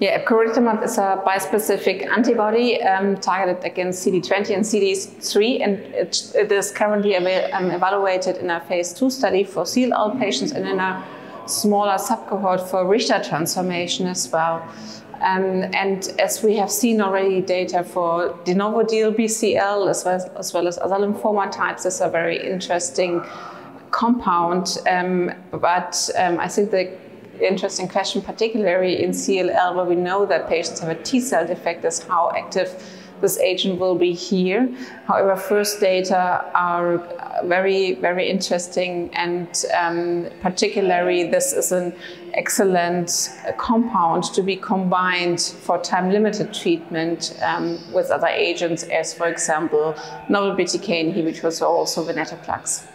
Yeah, epcoritamab is a bispecific antibody um, targeted against CD20 and CD3, and it, it is currently um, evaluated in a phase two study for CLL patients and in a smaller subcohort for Richter transformation as well. Um, and as we have seen already data for de novo DLBCL as well as, well as other lymphoma types, is a very interesting compound. Um, but um, I think the interesting question, particularly in CLL, where we know that patients have a T cell defect, is how active this agent will be here. However, first data are very, very interesting, and um, particularly this is an excellent compound to be combined for time-limited treatment um, with other agents, as for example, novel BTK inhibitors or also venetoclax.